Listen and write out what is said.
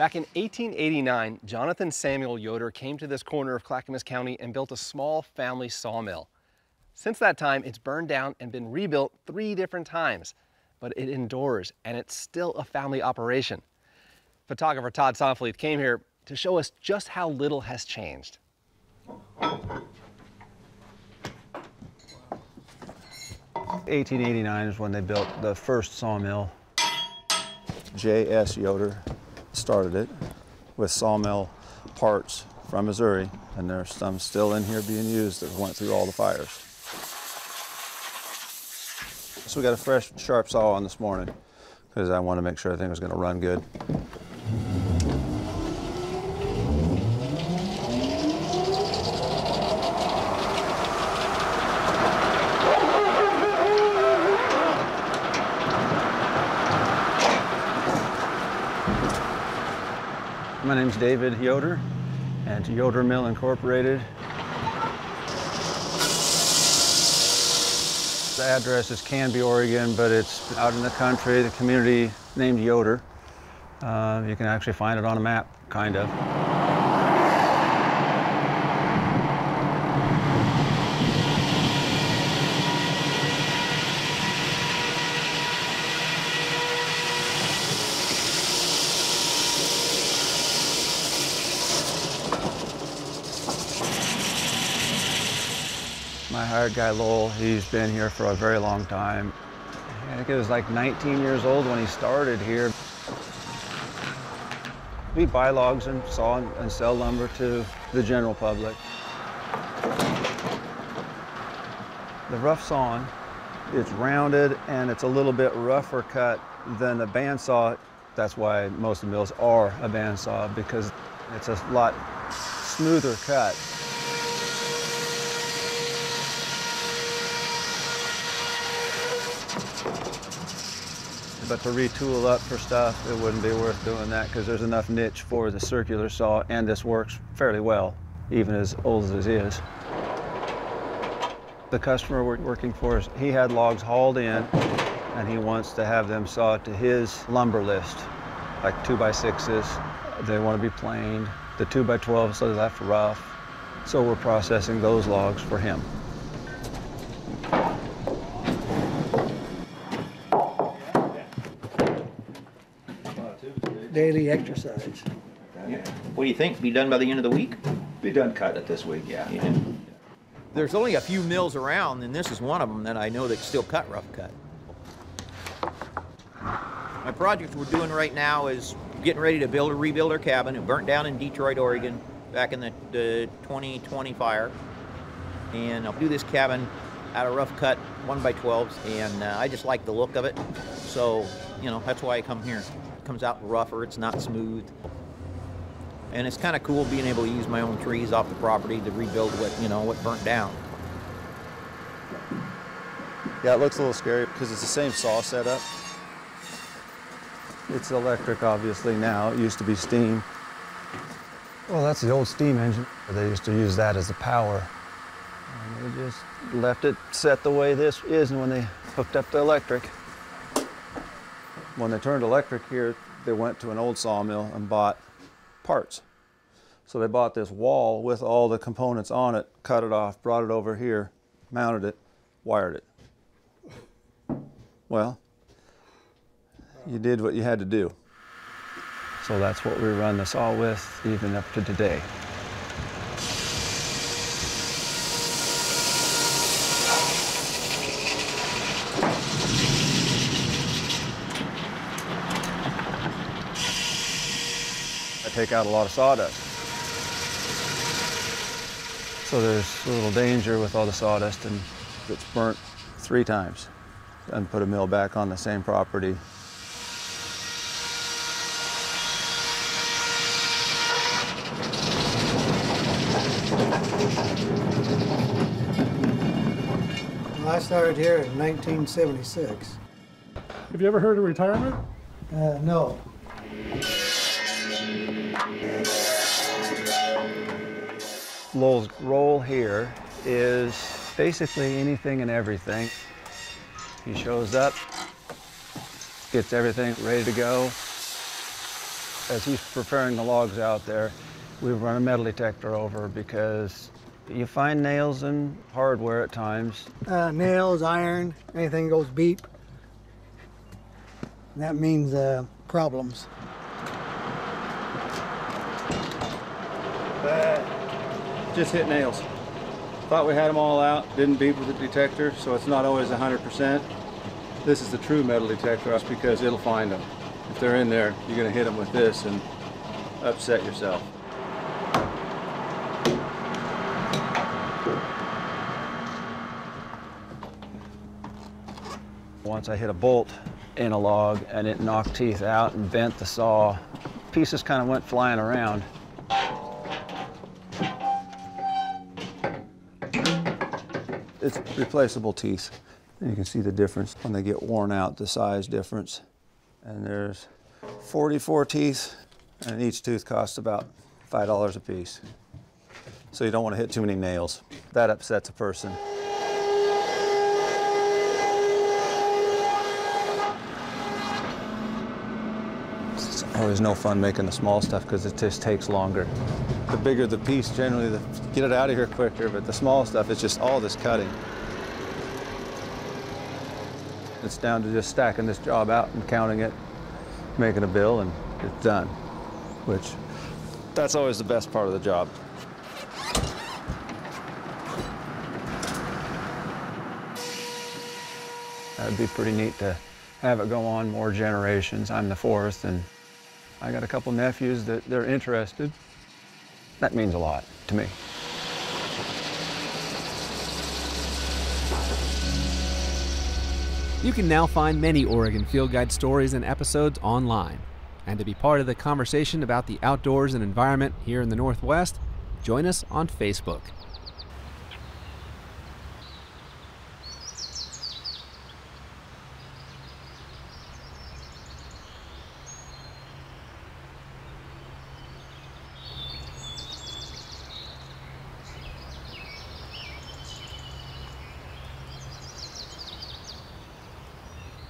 Back in 1889, Jonathan Samuel Yoder came to this corner of Clackamas County and built a small family sawmill. Since that time, it's burned down and been rebuilt three different times, but it endures and it's still a family operation. Photographer Todd Sonflieth came here to show us just how little has changed. 1889 is when they built the first sawmill. J.S. Yoder started it with sawmill parts from Missouri, and there's some still in here being used that went through all the fires. So we got a fresh, sharp saw on this morning because I want to make sure everything was going to run good. My name's David Yoder, and Yoder Mill Incorporated. The address is Canby, Oregon, but it's out in the country, the community named Yoder. Uh, you can actually find it on a map, kind of. My hired guy Lowell, he's been here for a very long time. I think he was like 19 years old when he started here. We buy logs and saw and sell lumber to the general public. The rough sawing, it's rounded and it's a little bit rougher cut than the bandsaw. That's why most of the mills are a bandsaw because it's a lot smoother cut. But to retool up for stuff, it wouldn't be worth doing that because there's enough niche for the circular saw and this works fairly well, even as old as it is. The customer we're working for us, he had logs hauled in and he wants to have them sawed to his lumber list, like two by sixes. They want to be planed. The two by 12s so that's rough. So we're processing those logs for him. Daily exercise. Yeah. What do you think? Be done by the end of the week? Be done cutting it this week, yeah. Yeah. There's only a few mills around, and this is one of them that I know that still cut rough cut. My project we're doing right now is getting ready to build a rebuild our cabin. It burnt down in Detroit, Oregon, back in the, the 2020 fire. And I'll do this cabin out of rough cut one by 12s, and uh, I just like the look of it. So, you know, that's why I come here. It comes out rougher, it's not smooth. And it's kind of cool being able to use my own trees off the property to rebuild what, you know, what burnt down. Yeah, it looks a little scary because it's the same saw setup. It's electric, obviously, now. It used to be steam. Well, that's the old steam engine. They used to use that as the power. And they just left it set the way this is and when they hooked up the electric. When they turned electric here, they went to an old sawmill and bought parts. So they bought this wall with all the components on it, cut it off, brought it over here, mounted it, wired it. Well, you did what you had to do. So that's what we run the saw with even up to today. Take out a lot of sawdust. So there's a little danger with all the sawdust and It's burnt three times and put a mill back on the same property. I started here in 1976. Have you ever heard of retirement? Uh, no, Lowell's role here is basically anything and everything. He shows up, gets everything ready to go, As he's preparing the logs out there, we run a metal detector over because you find nails and hardware at times. Uh, nails, iron, anything goes beep. That means uh, problems. Just hit nails. Thought we had them all out, didn't beep with the detector, so it's not always 100%. This is the true metal detector because it'll find them. If they're in there, you're gonna hit them with this and upset yourself. Once I hit a bolt in a log and it knocked teeth out and bent the saw, pieces kind of went flying around. It's replaceable teeth. And you can see the difference when they get worn out, the size difference. And there's 44 teeth, and each tooth costs about $5 a piece. So you don't want to hit too many nails. That upsets a person. It's always no fun making the small stuff because it just takes longer. The bigger the piece, generally, the get it out of here quicker, but the small stuff, it's just all this cutting. It's down to just stacking this job out and counting it, making a bill, and it's done. Which, that's always the best part of the job. That'd be pretty neat to have it go on more generations. I'm the fourth, and I got a couple nephews that they're interested. That means a lot to me. You can now find many Oregon Field Guide stories and episodes online. And to be part of the conversation about the outdoors and environment here in the Northwest, join us on Facebook.